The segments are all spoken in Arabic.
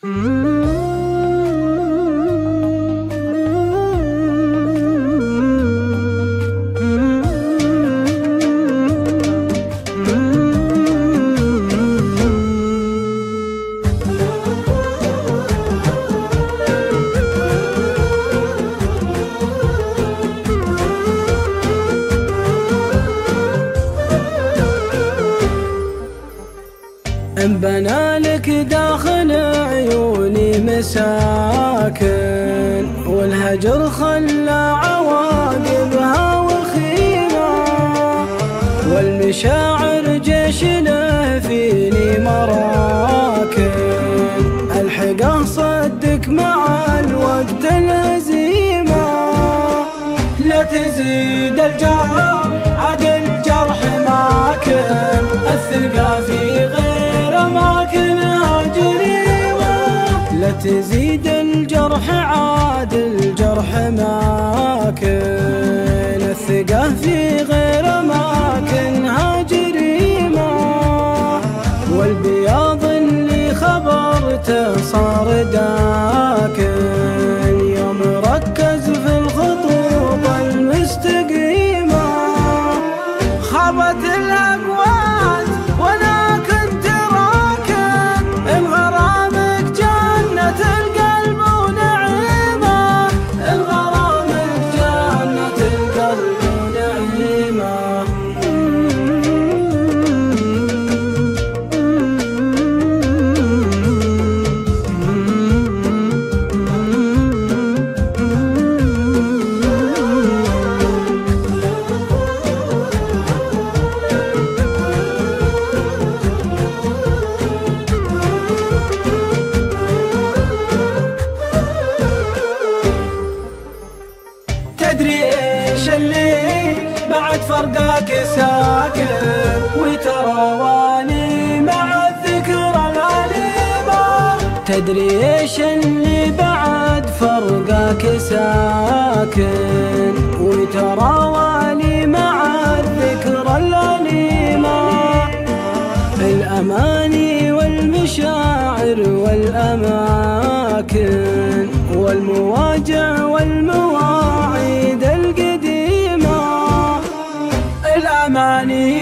Hmm. بنى لك داخل عيوني مساكن والهجر خلى عواقبها وخيمة والمشاعر جيش له فيني مراكن. ألحقه صدق مع الوقت الهزيمة. لا تزيد الجرح. تزيد الجرح عاد الجرح ماكن. الثقة في غير أماكنها جريمة والبياض اللي خبرته صار داكن بعد فرقك ساكن وترواني مع الذكرى الأليمة تدري إيش اللي بعد فرقك ساكن وترواني مع الذكرى الأليمة. الأماني والمشاعر والأماكن والمواجع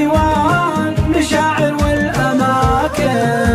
الأماني والمشاعر والأماكن.